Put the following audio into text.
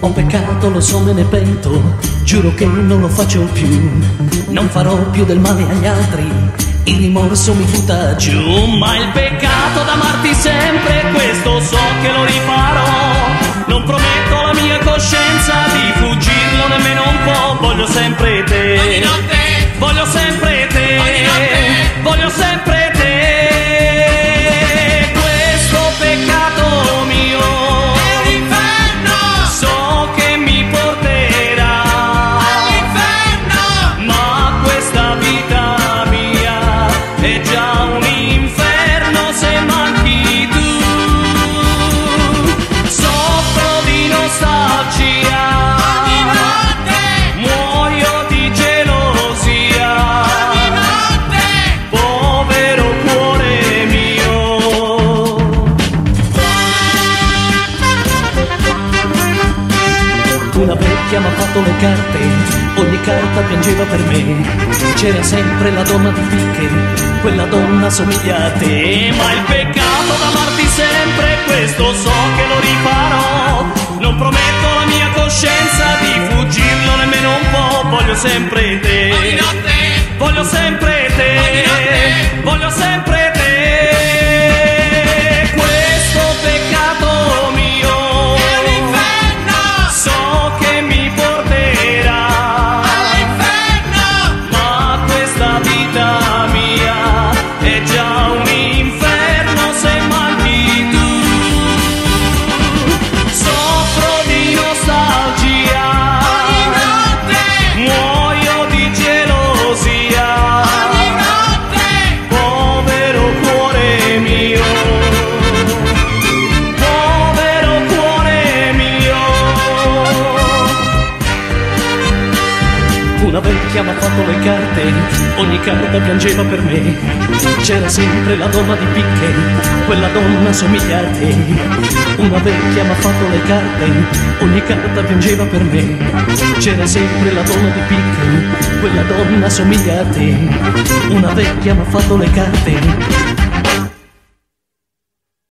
Ho peccato, lo so, me ne pento, giuro che non lo faccio più. Non farò più del male agli altri, il rimorso mi butta giù. Ma il peccato d'amarti sempre, vecchia m'ha fatto le carte, ogni carta piangeva per me. C'era sempre la donna di picche, quella donna somiglia a te. Ma il peccato d'amarti sempre, questo so che lo rifarò. Sempre te. Voglio sempre te, voglio sempre te. Una vecchia m'ha fatto le carte, ogni carta piangeva per me. C'era sempre la donna di picche, quella donna somiglia a te. Una vecchia m'ha fatto le carte, ogni carta piangeva per me. C'era sempre la donna di picche, quella donna somiglia a te. Una vecchia m'ha fatto le carte,